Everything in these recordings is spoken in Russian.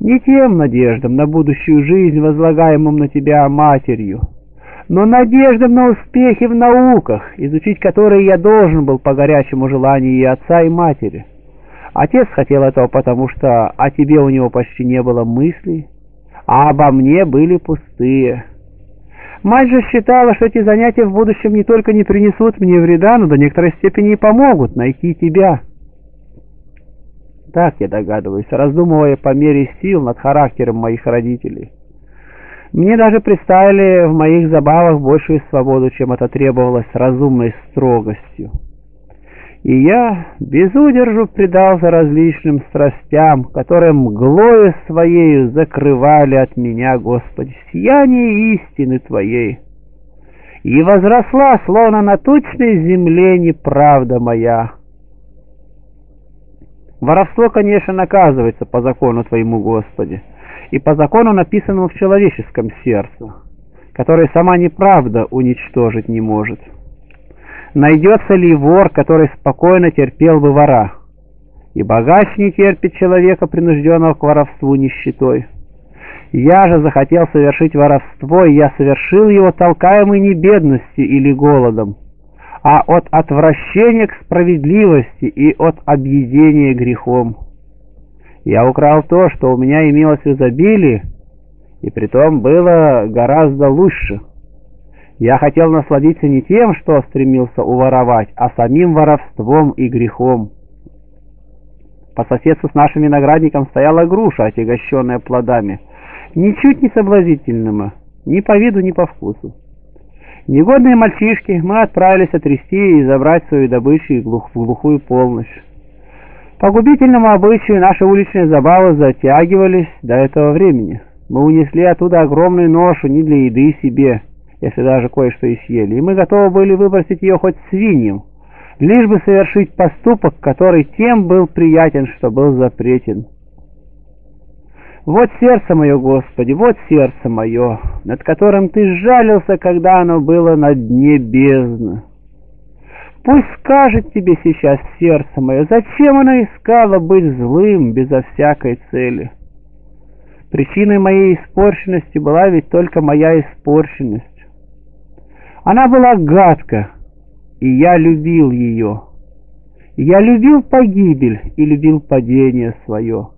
не тем надеждам на будущую жизнь, возлагаемым на тебя матерью, но надеждам на успехи в науках, изучить которые я должен был по горячему желанию и отца, и матери. Отец хотел этого потому, что о тебе у него почти не было мыслей, а обо мне были пустые. Мать же считала, что эти занятия в будущем не только не принесут мне вреда, но до некоторой степени и помогут найти тебя. Так я догадываюсь, раздумывая по мере сил над характером моих родителей. Мне даже представили в моих забавах большую свободу, чем это требовалось разумной строгостью. И я без предался различным страстям, которые мглою Своею закрывали от меня, Господи, сияние истины Твоей. И возросла, словно на тучной земле, неправда моя. Воровство, конечно, наказывается по закону Твоему, Господи, и по закону, написанному в человеческом сердце, который сама неправда уничтожить не может. Найдется ли вор, который спокойно терпел бы вора? И богач не терпит человека, принужденного к воровству нищетой. Я же захотел совершить воровство, и я совершил его толкаемый не бедностью или голодом, а от отвращения к справедливости и от объедения грехом. Я украл то, что у меня имелось в изобилии, и притом было гораздо лучше. Я хотел насладиться не тем, что стремился уворовать, а самим воровством и грехом. По соседству с нашим виноградником стояла груша, отягощенная плодами, ничуть не соблазнительными, ни по виду, ни по вкусу. Негодные мальчишки, мы отправились отрясти и забрать свою добычу в глухую полночь. По губительному обычаю наши уличные забавы затягивались до этого времени. Мы унесли оттуда огромную ношу не для еды себе, если даже кое-что и съели, и мы готовы были выбросить ее хоть свиньям, лишь бы совершить поступок, который тем был приятен, что был запретен. Вот сердце мое, Господи, вот сердце мое, над которым Ты сжалился, когда оно было на дне бездны. Пусть скажет тебе сейчас сердце мое, зачем оно искало быть злым безо всякой цели. Причиной моей испорченности была ведь только моя испорченность. Она была гадка, и я любил ее. Я любил погибель и любил падение свое.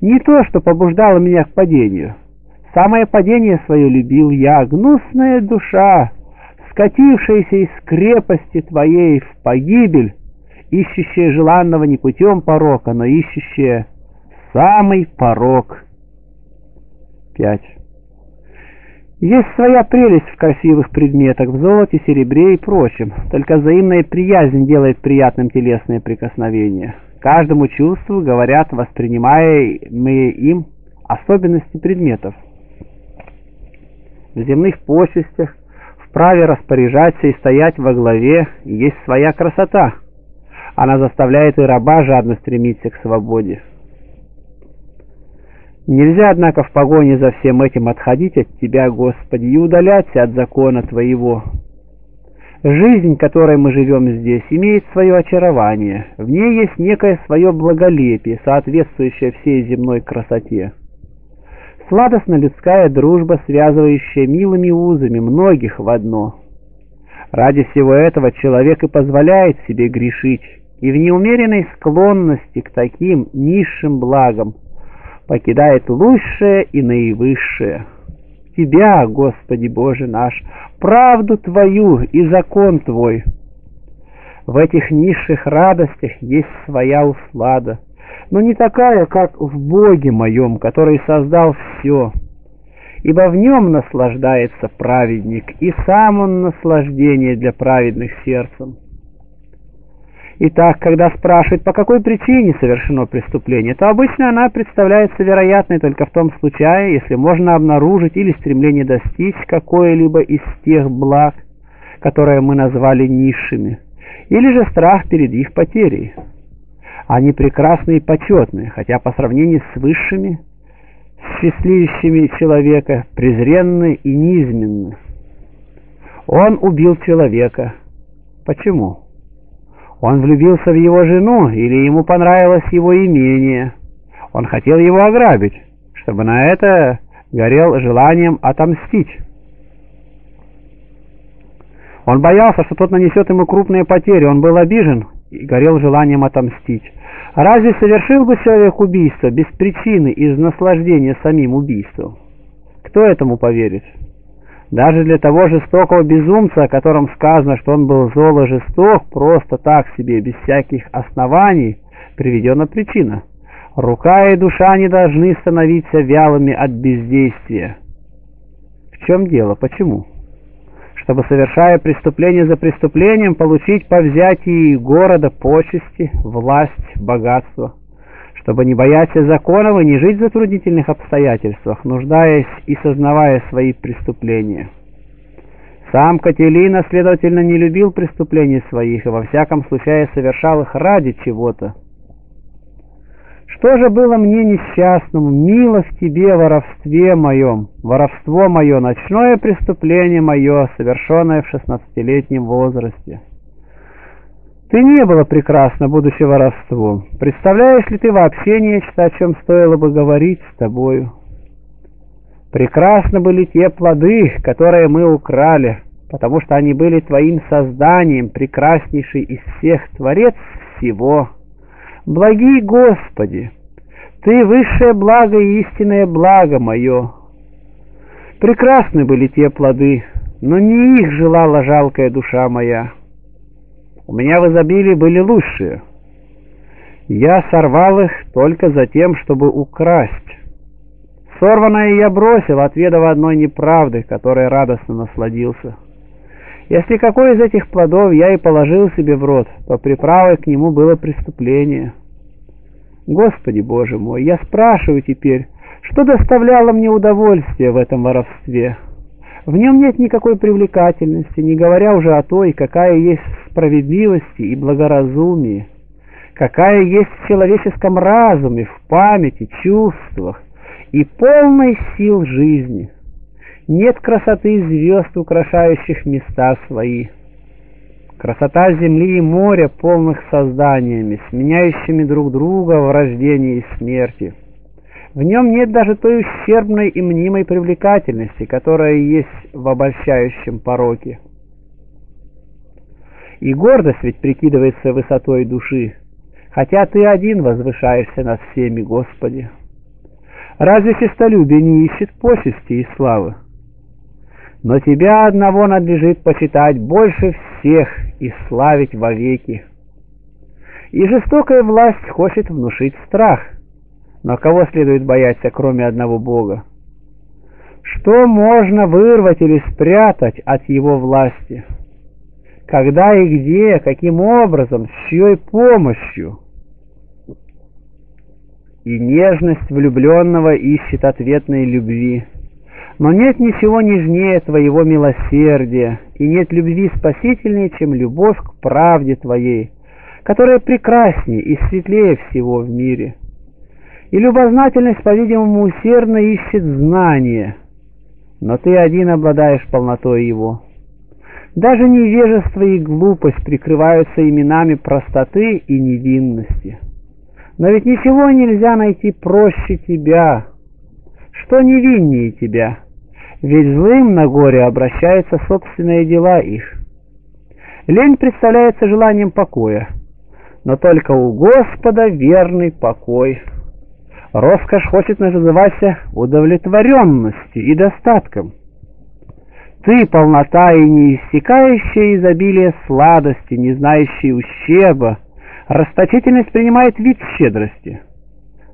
Не то, что побуждало меня к падению. Самое падение свое любил я, гнусная душа, скатившаяся из крепости твоей в погибель, ищущая желанного не путем порока, но ищущая самый порок. Пять. Есть своя прелесть в красивых предметах, в золоте, серебре и прочем. Только взаимная приязнь делает приятным телесные прикосновения. Каждому чувству говорят воспринимаемые им особенности предметов. В земных почестях, в праве распоряжаться и стоять во главе есть своя красота. Она заставляет и раба жадно стремиться к свободе. Нельзя, однако, в погоне за всем этим отходить от Тебя, Господи, и удаляться от закона Твоего. Жизнь, которой мы живем здесь, имеет свое очарование. В ней есть некое свое благолепие, соответствующее всей земной красоте. Сладостна людская дружба, связывающая милыми узами многих в одно. Ради всего этого человек и позволяет себе грешить, и в неумеренной склонности к таким низшим благам – покидает лучшее и наивысшее. Тебя, Господи Боже наш, правду Твою и закон Твой. В этих низших радостях есть своя услада, но не такая, как в Боге моем, который создал все. Ибо в нем наслаждается праведник, и сам он наслаждение для праведных сердцем. Итак, когда спрашивают, по какой причине совершено преступление, то обычно она представляется вероятной только в том случае, если можно обнаружить или стремление достичь какое-либо из тех благ, которые мы назвали низшими, или же страх перед их потерей. Они прекрасны и почетны, хотя по сравнению с высшими, счастливящими человека, презренны и низменны. Он убил человека. Почему? Он влюбился в его жену или ему понравилось его имение. Он хотел его ограбить, что чтобы на это горел желанием отомстить. Он боялся, что тот нанесет ему крупные потери, он был обижен и горел желанием отомстить. Разве совершил бы человек убийство без причины из наслаждения самим убийством? Кто этому поверит? Даже для того жестокого безумца, о котором сказано, что он был зол и жесток, просто так себе, без всяких оснований, приведена причина. Рука и душа не должны становиться вялыми от бездействия. В чем дело? Почему? Чтобы, совершая преступление за преступлением, получить по взятии города почести, власть, богатство. Чтобы не бояться законов и не жить в затруднительных обстоятельствах, нуждаясь и сознавая свои преступления. Сам Кателина, следовательно, не любил преступлений своих и во всяком случае совершал их ради чего-то. Что же было мне несчастному, мило в тебе воровстве моем, воровство мое, ночное преступление мое, совершенное в шестнадцатилетнем возрасте? Ты не было прекрасно, будучи воровством. Представляешь ли ты вообще нечто, о чем стоило бы говорить с тобою? Прекрасны были те плоды, которые мы украли, потому что они были твоим созданием, прекраснейший из всех Творец всего — Благий Господи, Ты высшее благо и истинное благо мое. Прекрасны были те плоды, но не их желала жалкая душа моя. У меня в изобилии были лучшие. Я сорвал их только за тем, чтобы украсть. Сорванное я бросил, отведав одной неправды, которой радостно насладился. Если какой из этих плодов я и положил себе в рот, то приправой к нему было преступление. Господи Боже мой, я спрашиваю теперь, что доставляло мне удовольствие в этом воровстве? В нем нет никакой привлекательности, не говоря уже о той, какая есть справедливости и благоразумии, какая есть в человеческом разуме, в памяти, чувствах и полной сил жизни. Нет красоты звезд, украшающих места свои. Красота земли и моря, полных созданиями, сменяющими друг друга в рождении и смерти. В нем нет даже той ущербной и мнимой привлекательности, которая есть в обольщающем пороке. И гордость ведь прикидывается высотой души, хотя ты один возвышаешься над всеми, Господи. Разве честолюбие не ищет почести и славы? но тебя одного надлежит почитать больше всех и славить вовеки. И жестокая власть хочет внушить страх, но кого следует бояться, кроме одного Бога? Что можно вырвать или спрятать от его власти? Когда и где, каким образом, с чьей помощью? И нежность влюбленного ищет ответной любви. Но нет ничего нежнее Твоего милосердия, и нет любви спасительнее, чем любовь к правде Твоей, которая прекраснее и светлее всего в мире. И любознательность, по-видимому, усердно ищет знания, но Ты один обладаешь полнотой его. Даже невежество и глупость прикрываются именами простоты и невинности. Но ведь ничего нельзя найти проще Тебя, что невиннее Тебя — ведь злым на горе обращаются собственные дела их. Лень представляется желанием покоя, но только у Господа верный покой. Роскошь хочет называться удовлетворенностью и достатком. Ты — полнота и неиссякающее изобилие сладости, не знающие ущерба. Расточительность принимает вид щедрости.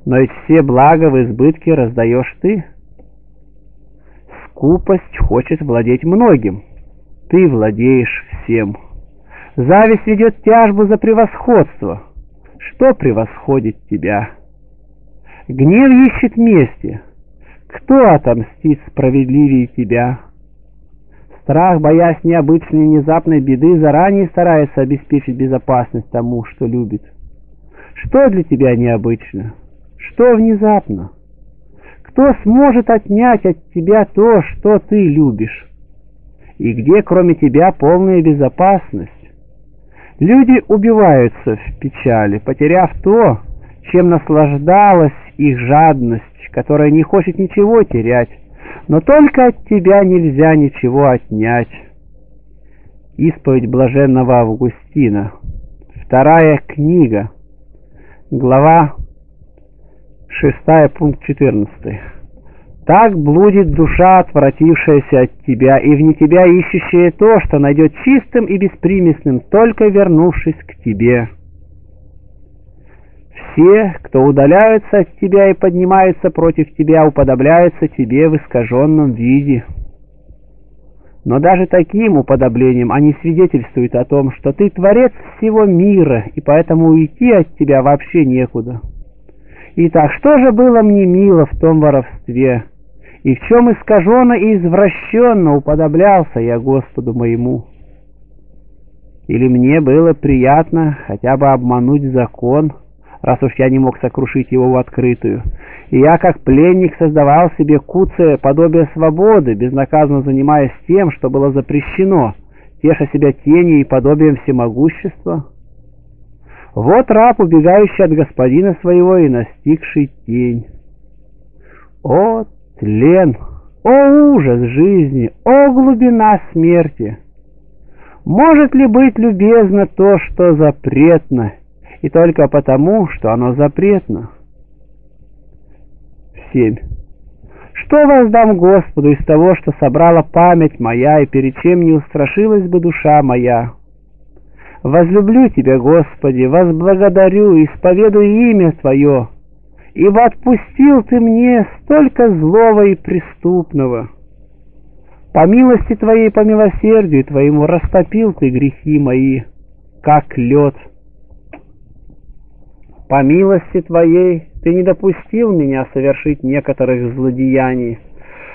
Но ведь все блага в избытке раздаешь ты — Скупость хочет владеть многим. Ты владеешь всем. Зависть ведет тяжбу за превосходство. Что превосходит тебя? Гнев ищет мести. Кто отомстит справедливее тебя? Страх, боясь необычной внезапной беды, заранее старается обеспечить безопасность тому, что любит. Что для тебя необычно? Что внезапно? Кто сможет отнять от тебя то, что ты любишь? И где, кроме тебя, полная безопасность? Люди убиваются в печали, потеряв то, чем наслаждалась их жадность, которая не хочет ничего терять, но только от тебя нельзя ничего отнять. Исповедь блаженного Августина. Вторая книга. Глава 6, пункт 14. Так блудит душа, отвратившаяся от тебя, и вне тебя ищущая то, что найдет чистым и беспримесным, только вернувшись к тебе. Все, кто удаляются от тебя и поднимаются против тебя, уподобляются тебе в искаженном виде. Но даже таким уподоблением они свидетельствуют о том, что ты творец всего мира, и поэтому уйти от тебя вообще некуда. Итак, что же было мне мило в том воровстве? и в чем искаженно и извращенно уподоблялся я Господу моему. Или мне было приятно хотя бы обмануть закон, раз уж я не мог сокрушить его в открытую, и я как пленник создавал себе куцее подобие свободы, безнаказанно занимаясь тем, что было запрещено, теша себя тенью и подобием всемогущества. Вот раб, убегающий от господина своего и настигший тень. О, тлен, о ужас жизни, о глубина смерти! Может ли быть любезно то, что запретно, и только потому, что оно запретно? 7. Что воздам Господу из того, что собрала память моя, и перед чем не устрашилась бы душа моя? Возлюблю Тебя, Господи, возблагодарю, исповедую имя Твое, ибо отпустил ты мне столько злого и преступного. По милости твоей, по милосердию твоему растопил ты грехи мои, как лед. По милости твоей ты не допустил меня совершить некоторых злодеяний.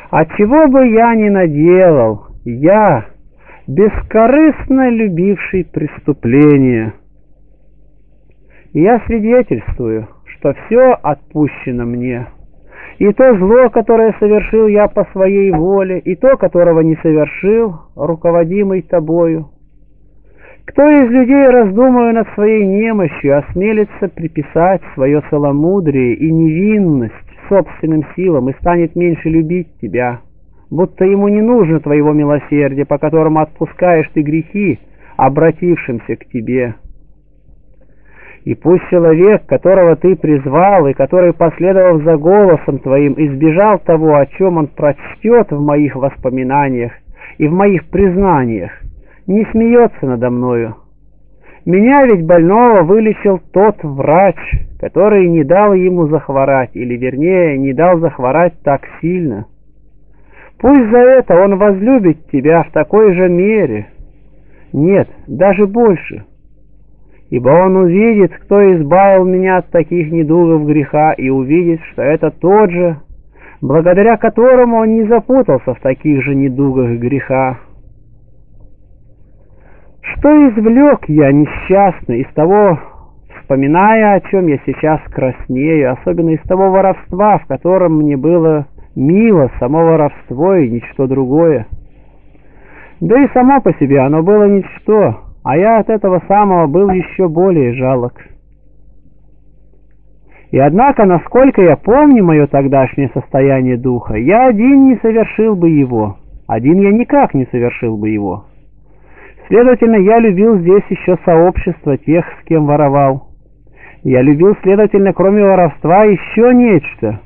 Отчего бы я ни наделал, я, бескорыстно любивший преступление. Я свидетельствую, что все отпущено мне. И то зло, которое совершил я по своей воле, и то, которого не совершил, руководимый тобою. Кто из людей, раздумывая над своей немощью, осмелится приписать свое целомудрие и невинность собственным силам и станет меньше любить тебя, будто ему не нужно твоего милосердия, по которому отпускаешь ты грехи, обратившимся к тебе?» И пусть человек, которого ты призвал, и который, последовав за голосом твоим, избежал того, о чем он прочтет в моих воспоминаниях и в моих признаниях, не смеется надо мною. Меня ведь больного вылечил тот врач, который не дал ему захворать, или вернее, не дал захворать так сильно. Пусть за это он возлюбит тебя в такой же мере. Нет, даже больше — ибо он увидит, кто избавил меня от таких недугов греха, и увидит, что это тот же, благодаря которому он не запутался в таких же недугах греха. Что извлек я несчастный из того, вспоминая, о чем я сейчас краснею, особенно из того воровства, в котором мне было мило само воровство и ничто другое. Да и само по себе оно было ничто, а я от этого самого был еще более жалок. И однако, насколько я помню мое тогдашнее состояние духа, я один не совершил бы его, один я никак не совершил бы его. Следовательно, я любил здесь еще сообщество тех, с кем воровал. Я любил, следовательно, кроме воровства, еще нечто.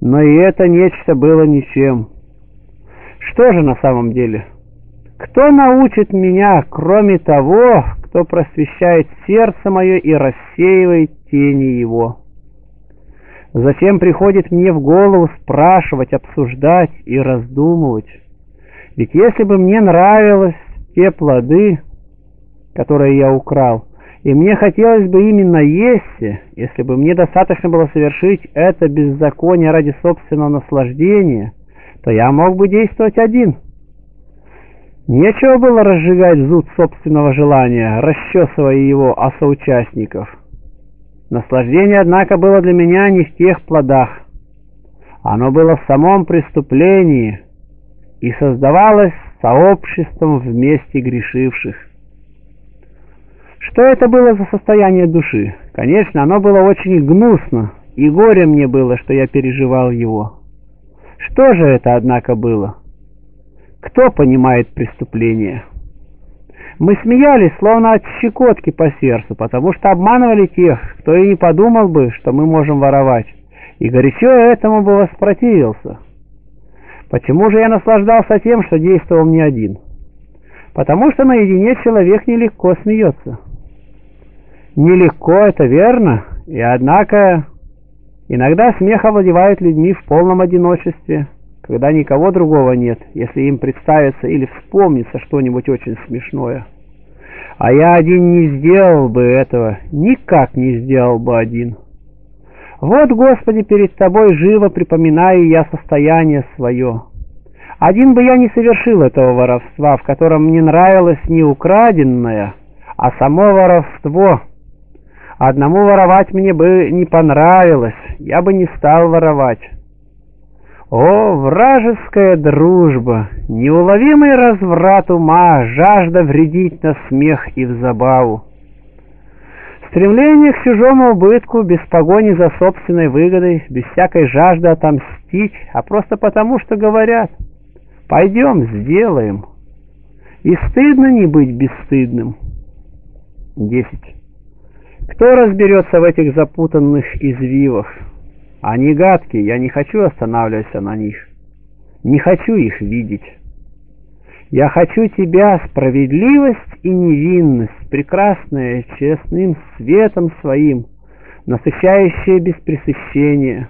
Но и это нечто было ничем. Что же на самом деле? Кто научит меня, кроме того, кто просвещает сердце мое и рассеивает тени его? Зачем приходит мне в голову спрашивать, обсуждать и раздумывать? Ведь если бы мне нравились те плоды, которые я украл, и мне хотелось бы именно есть, если бы мне достаточно было совершить это беззаконие ради собственного наслаждения, то я мог бы действовать один — Нечего было разжигать зуд собственного желания, расчесывая его о соучастников. Наслаждение, однако, было для меня не в тех плодах. Оно было в самом преступлении и создавалось сообществом вместе грешивших. Что это было за состояние души? Конечно, оно было очень гнусно, и горе мне было, что я переживал его. Что же это, однако, было? Кто понимает преступление? Мы смеялись, словно от щекотки по сердцу, потому что обманывали тех, кто и не подумал бы, что мы можем воровать, и горячо этому бы воспротивился. Почему же я наслаждался тем, что действовал не один? Потому что наедине человек нелегко смеется. Нелегко, это верно, и однако иногда смех овладевает людьми в полном одиночестве, когда никого другого нет, если им представится или вспомнится что-нибудь очень смешное. А я один не сделал бы этого, никак не сделал бы один. Вот, Господи, перед Тобой живо припоминаю я состояние свое. Один бы я не совершил этого воровства, в котором мне нравилось не украденное, а само воровство. Одному воровать мне бы не понравилось, я бы не стал воровать. О, вражеская дружба, неуловимый разврат ума, жажда вредить на смех и в забаву. Стремление к чужому убытку, без погони за собственной выгодой, без всякой жажды отомстить, а просто потому, что говорят «пойдем, сделаем». И стыдно не быть бесстыдным. 10. Кто разберется в этих запутанных извивах? Они гадкие, я не хочу останавливаться на них. Не хочу их видеть. Я хочу тебя, справедливость и невинность, прекрасная, честным светом своим, насыщающая без пресыщения.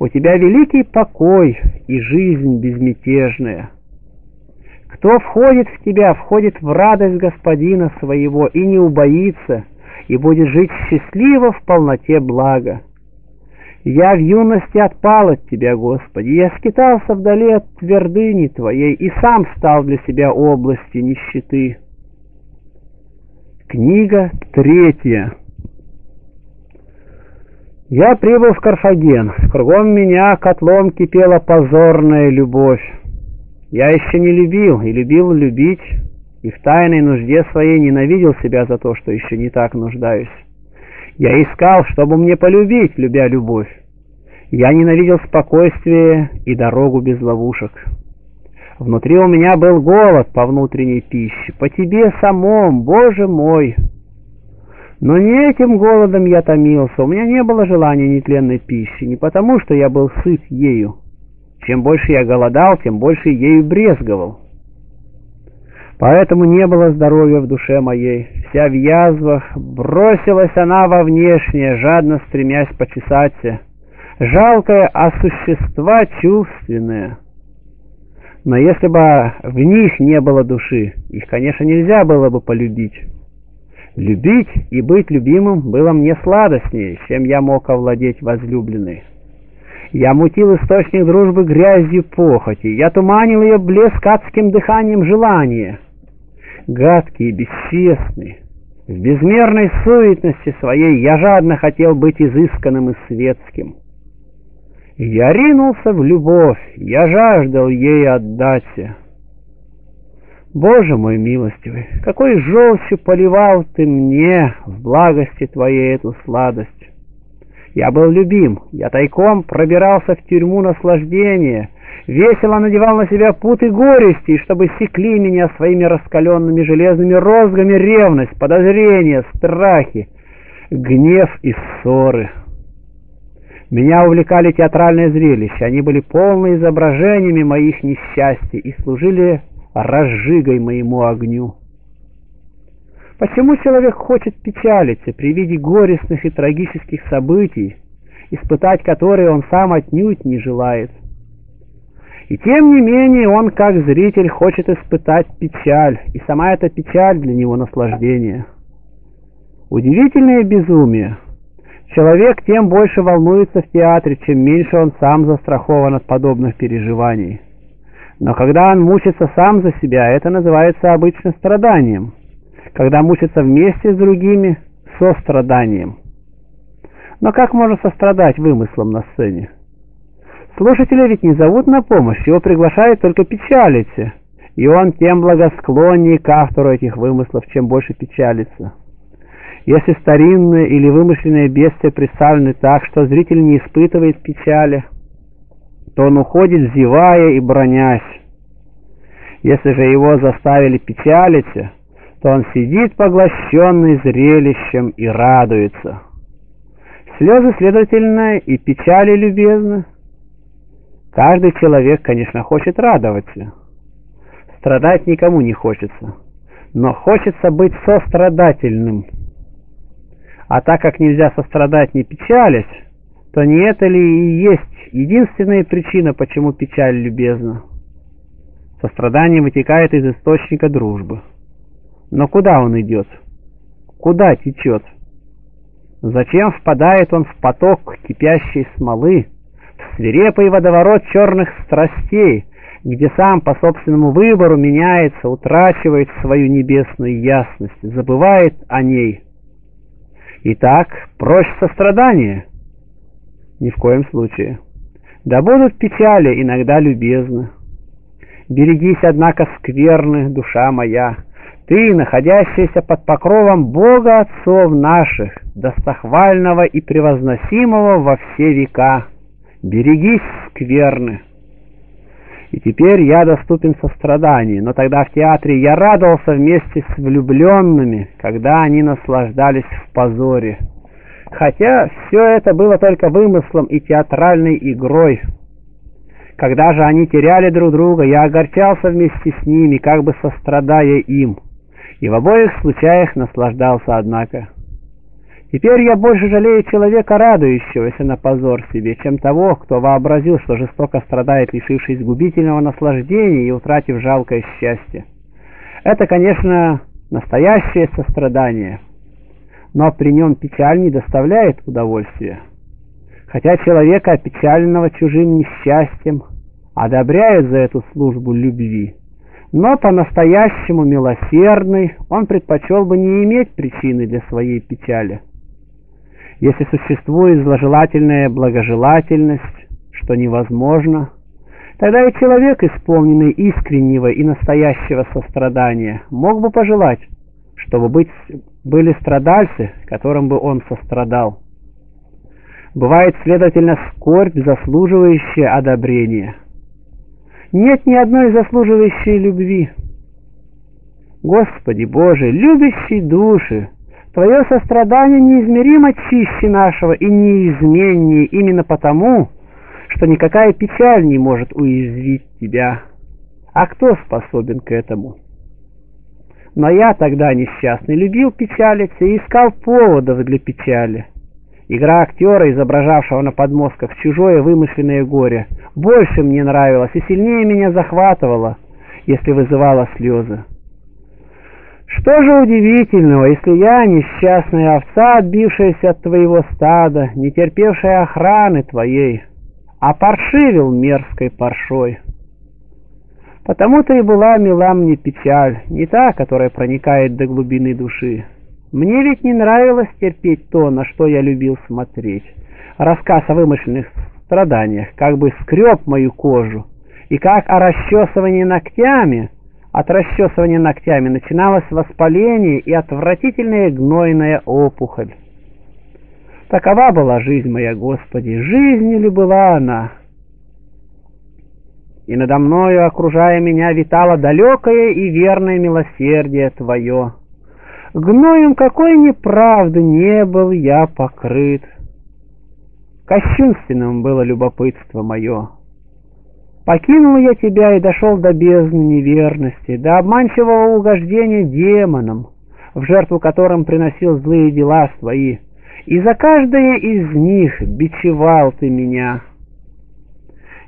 У тебя великий покой и жизнь безмятежная. Кто входит в тебя, входит в радость Господина своего и не убоится, и будет жить счастливо в полноте блага. Я в юности отпал от Тебя, Господи, я скитался вдали от твердыни Твоей и сам стал для себя областью нищеты. Книга третья. Я прибыл в Карфаген. Кругом меня котлом кипела позорная любовь. Я еще не любил и любил любить, и в тайной нужде своей ненавидел себя за то, что еще не так нуждаюсь. Я искал, чтобы мне полюбить, любя любовь. Я ненавидел спокойствие и дорогу без ловушек. Внутри у меня был голод по внутренней пище, по тебе самом, Боже мой! Но не этим голодом я томился, у меня не было желания нетленной пищи, не потому, что я был сыт ею. Чем больше я голодал, тем больше ею брезговал. Поэтому не было здоровья в душе моей. Вся в язвах, бросилась она во внешнее, жадно стремясь почесаться. Жалкое, а существа чувственные. Но если бы в них не было души, их, конечно, нельзя было бы полюбить. Любить и быть любимым было мне сладостнее, чем я мог овладеть возлюбленной. Я мутил источник дружбы грязью похоти, я туманил ее блеск адским дыханием желания гадкий и бесчестный. В безмерной суетности своей я жадно хотел быть изысканным и светским. Я ринулся в любовь, я жаждал ей отдаться. Боже мой милостивый, какой желчью поливал ты мне в благости твоей эту сладость. Я был любим, я тайком пробирался в тюрьму наслаждения, весело надевал на себя путы горести, чтобы секли меня своими раскаленными железными розгами ревность, подозрения, страхи, гнев и ссоры. Меня увлекали театральные зрелища, они были полны изображениями моих несчастий и служили разжигой моему огню. Почему человек хочет печалиться при виде горестных и трагических событий, испытать которые он сам отнюдь не желает? И тем не менее он, как зритель, хочет испытать печаль, и сама эта печаль для него наслаждение. Удивительное безумие. Человек тем больше волнуется в театре, чем меньше он сам застрахован от подобных переживаний. Но когда он мучится сам за себя, это называется обычно страданием. Когда мучится вместе с другими, состраданием. Но как можно сострадать вымыслом на сцене? Слушателя ведь не зовут на помощь, его приглашают только печалиться, и он тем благосклоннее к автору этих вымыслов, чем больше печалится. Если старинное или вымышленное бедствие представлены так, что зритель не испытывает печали, то он уходит, зевая и бронясь. Если же его заставили печалиться, то он сидит поглощенный зрелищем и радуется. Слезы, следовательно, и печали любезны. Каждый человек, конечно, хочет радоваться. Страдать никому не хочется, но хочется быть сострадательным. А так как нельзя сострадать не печалясь, то не это ли и есть единственная причина, почему печаль любезна? Сострадание вытекает из источника дружбы. Но куда он идет? Куда течет? Зачем впадает он в поток кипящей смолы, свирепый водоворот черных страстей, где сам по собственному выбору меняется, утрачивает свою небесную ясность, забывает о ней? Итак, прочь сострадание? Ни в коем случае. Да будут печали иногда любезны. Берегись, однако, скверны, душа моя, ты, находящийся под покровом Бога Отцов наших, достохвального и превозносимого во все века, берегись скверны. И теперь я доступен состраданию, но тогда в театре я радовался вместе с влюбленными, когда они наслаждались в позоре. Хотя все это было только вымыслом и театральной игрой. Когда же они теряли друг друга, я огорчался вместе с ними, как бы сострадая им и в обоих случаях наслаждался, однако. Теперь я больше жалею человека, радующегося на позор себе, чем того, кто вообразил, что жестоко страдает, лишившись губительного наслаждения и утратив жалкое счастье. Это, конечно, настоящее сострадание, но при нем печаль не доставляет удовольствия. Хотя человека, опечаленного чужим несчастьем, одобряют за эту службу любви но по-настоящему милосердный он предпочел бы не иметь причины для своей печали. Если существует зложелательная благожелательность, что невозможно, тогда и человек, исполненный искреннего и настоящего сострадания, мог бы пожелать, чтобы быть, были страдальцы, которым бы он сострадал. Бывает, следовательно, скорбь, заслуживающая одобрения – нет ни одной заслуживающей любви. Господи Боже, любящий души, Твое сострадание неизмеримо чище нашего и неизменнее именно потому, что никакая печаль не может уязвить Тебя. А кто способен к этому? Но я тогда несчастный любил печалиться и искал поводов для печали. Игра актера, изображавшего на подмостках чужое вымышленное горе, больше мне нравилась и сильнее меня захватывала, если вызывала слезы. Что же удивительного, если я, несчастная овца, отбившаяся от твоего стада, не терпевшая охраны твоей, а паршивил мерзкой паршой? Потому-то и была мила мне печаль, не та, которая проникает до глубины души, мне ведь не нравилось терпеть то, на что я любил смотреть. Рассказ о вымышленных страданиях как бы скреб мою кожу, и как о расчесывании ногтями. От расчесывания ногтями начиналось воспаление и отвратительная гнойная опухоль. Такова была жизнь моя, Господи, жизнью ли была она? И надо мною, окружая меня, витало далекое и верное милосердие Твое. Гноем какой неправды не был я покрыт. Кощунственным было любопытство мое. Покинул я тебя и дошел до бездны неверности, до обманчивого угождения демонам, в жертву которым приносил злые дела свои, и за каждое из них бичевал ты меня».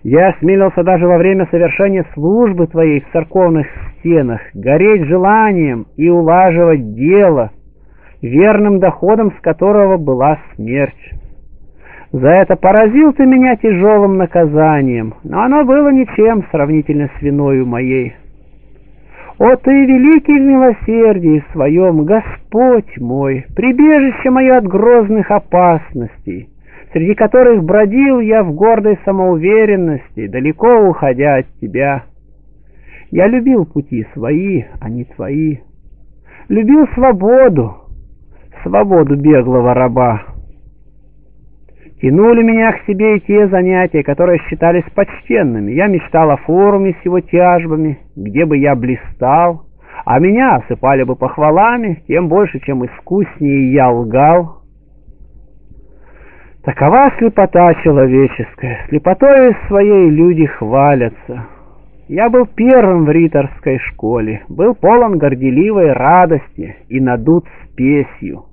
Я осмелился даже во время совершения службы твоей в церковных стенах гореть желанием и улаживать дело, верным доходом с которого была смерть. За это поразил ты меня тяжелым наказанием, но оно было ничем сравнительно с виною моей. О, ты великий в милосердии своем, Господь мой, прибежище мое от грозных опасностей! среди которых бродил я в гордой самоуверенности, далеко уходя от тебя. Я любил пути свои, а не твои. Любил свободу. свободу беглого раба. Тянули меня к себе и те занятия, которые считались почтенными. Я мечтал о форуме с его тяжбами, где бы я блистал, а меня осыпали бы похвалами, тем больше, чем искуснее я лгал. Такова слепота человеческая, слепотой своей люди хвалятся. Я был первым в риторской школе, был полон горделивой радости и надут спесью.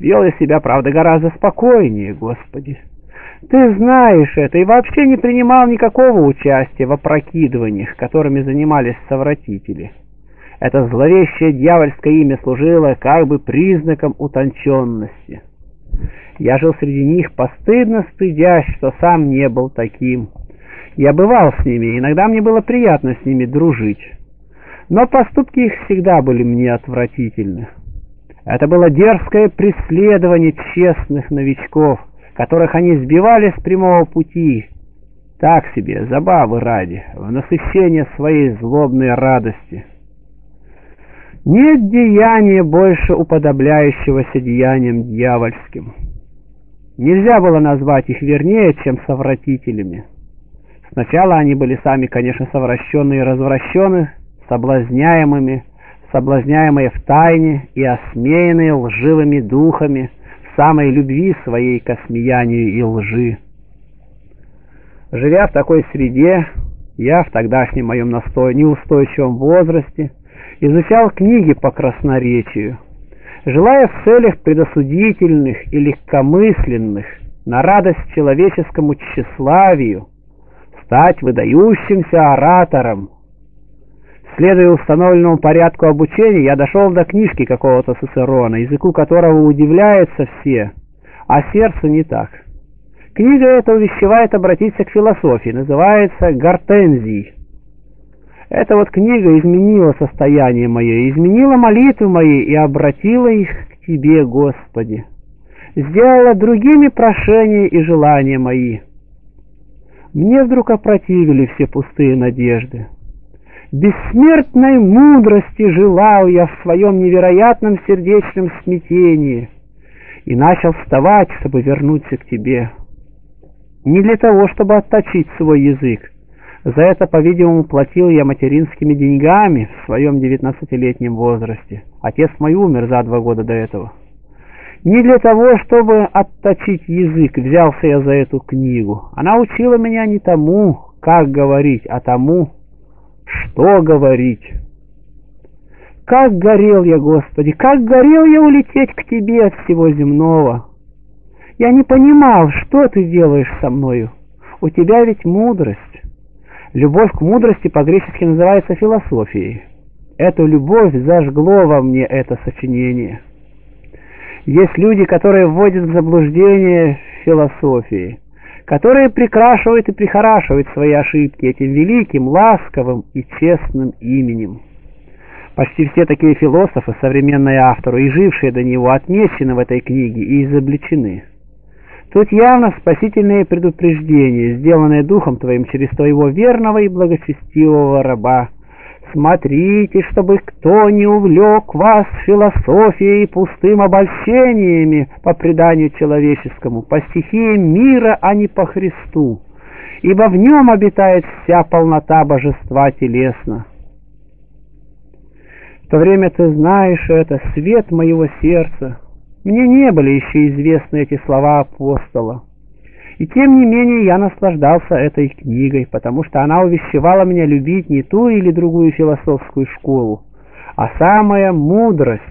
Вел я себя, правда, гораздо спокойнее, Господи. Ты знаешь это и вообще не принимал никакого участия в опрокидываниях, которыми занимались совратители. Это зловещее дьявольское имя служило как бы признаком утонченности. Я жил среди них, постыдно стыдясь, что сам не был таким. Я бывал с ними, иногда мне было приятно с ними дружить. Но поступки их всегда были мне отвратительны. Это было дерзкое преследование честных новичков, которых они сбивали с прямого пути. Так себе, забавы ради, в насыщение своей злобной радости. Нет деяния больше уподобляющегося деяниям дьявольским. Нельзя было назвать их вернее, чем совратителями. Сначала они были сами, конечно, совращенные и развращены, соблазняемыми, соблазняемые в тайне и осмеянные лживыми духами в самой любви своей к осмеянию и лжи. Живя в такой среде, я в тогдашнем моем настой неустойчивом возрасте изучал книги по красноречию, желая в целях предосудительных и легкомысленных на радость человеческому тщеславию стать выдающимся оратором. Следуя установленному порядку обучения, я дошел до книжки какого-то Цицерона, языку которого удивляются все, а сердце не так. Книга эта увещевает обратиться к философии, называется «Гортензий». Эта вот книга изменила состояние мое, изменила молитвы мои и обратила их к Тебе, Господи. Сделала другими прошения и желания мои. Мне вдруг опротивили все пустые надежды. Бессмертной мудрости желал я в своем невероятном сердечном смятении и начал вставать, чтобы вернуться к тебе. Не для того, чтобы отточить свой язык. За это, по-видимому, платил я материнскими деньгами в своем девятнадцатилетнем возрасте. Отец мой умер за два года до этого. Не для того, чтобы отточить язык, взялся я за эту книгу. Она учила меня не тому, как говорить, а тому, что говорить. Как горел я, Господи, как горел я улететь к Тебе от всего земного. Я не понимал, что Ты делаешь со мною. У Тебя ведь мудрость. Любовь к мудрости по-гречески называется философией. Эту любовь зажгло во мне это сочинение. Есть люди, которые вводят в заблуждение философии, которые прикрашивают и прихорашивают свои ошибки этим великим, ласковым и честным именем. Почти все такие философы, современные авторы и жившие до него, отмечены в этой книге и изобличены. Тут явно спасительные предупреждения, сделанные Духом Твоим через Твоего верного и благочестивого раба, Смотрите, чтобы кто не увлек вас философией и пустым обольщениями по преданию человеческому, по стихиям мира, а не по Христу, ибо в нем обитает вся полнота божества телесно. В то время ты знаешь это, свет моего сердца. Мне не были еще известны эти слова апостола. И тем не менее я наслаждался этой книгой, потому что она увещевала меня любить не ту или другую философскую школу, а самая мудрость,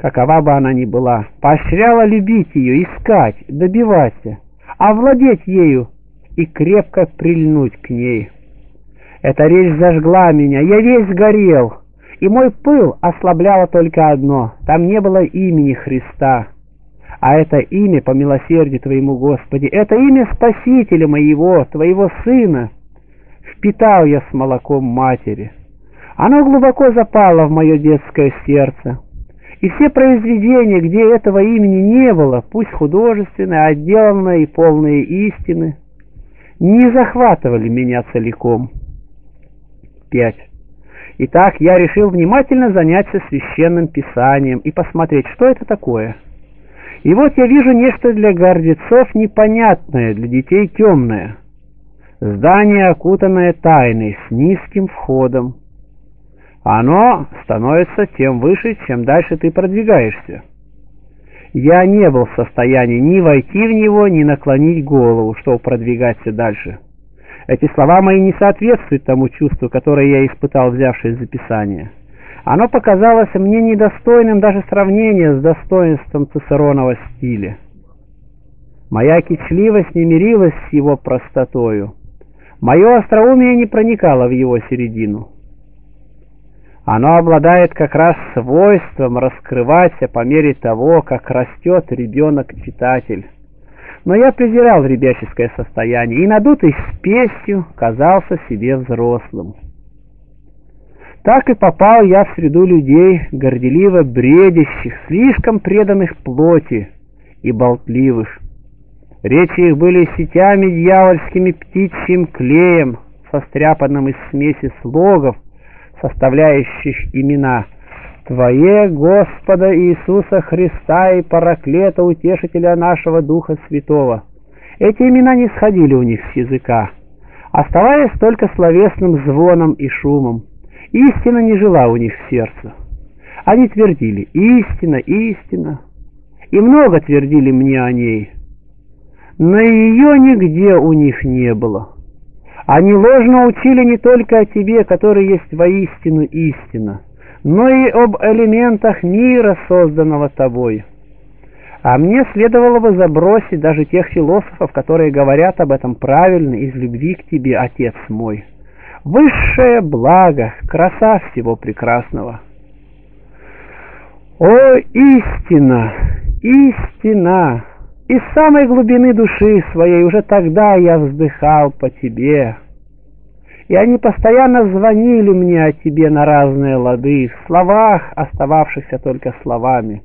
какова бы она ни была, поощряла любить ее, искать, добиваться, овладеть ею и крепко прильнуть к ней. Эта речь зажгла меня, я весь горел, и мой пыл ослабляло только одно — там не было имени Христа — а это имя, по милосердию Твоему, Господи, это имя Спасителя моего, Твоего Сына, впитал я с молоком матери. Оно глубоко запало в мое детское сердце. И все произведения, где этого имени не было, пусть художественные, отделанные и полные истины, не захватывали меня целиком. 5. Итак, я решил внимательно заняться священным писанием и посмотреть, что это такое. И вот я вижу нечто для гордецов непонятное, для детей темное. Здание, окутанное тайной, с низким входом. Оно становится тем выше, чем дальше ты продвигаешься. Я не был в состоянии ни войти в него, ни наклонить голову, чтобы продвигаться дальше. Эти слова мои не соответствуют тому чувству, которое я испытал, взявшись за Писание. Оно показалось мне недостойным даже сравнения с достоинством Цицеронова стиля. Моя кичливость не мирилась с его простотою. Мое остроумие не проникало в его середину. Оно обладает как раз свойством раскрываться по мере того, как растет ребенок-читатель. Но я презирал ребяческое состояние и, надутый спесью, казался себе взрослым. Так и попал я в среду людей, горделиво бредящих, слишком преданных плоти и болтливых. Речи их были сетями дьявольскими птичьим клеем, состряпанным из смеси слогов, составляющих имена Твое, Господа Иисуса Христа и Параклета, Утешителя нашего Духа Святого. Эти имена не сходили у них с языка, оставаясь только словесным звоном и шумом. Истина не жила у них в сердце. Они твердили «Истина, истина», и много твердили мне о ней, но ее нигде у них не было. Они ложно учили не только о тебе, который есть воистину истина, но и об элементах мира, созданного тобой. А мне следовало бы забросить даже тех философов, которые говорят об этом правильно из любви к тебе, Отец мой. Высшее благо, краса всего прекрасного. О, истина, истина! Из самой глубины души своей уже тогда я вздыхал по тебе. И они постоянно звонили мне о тебе на разные лады, в словах, остававшихся только словами.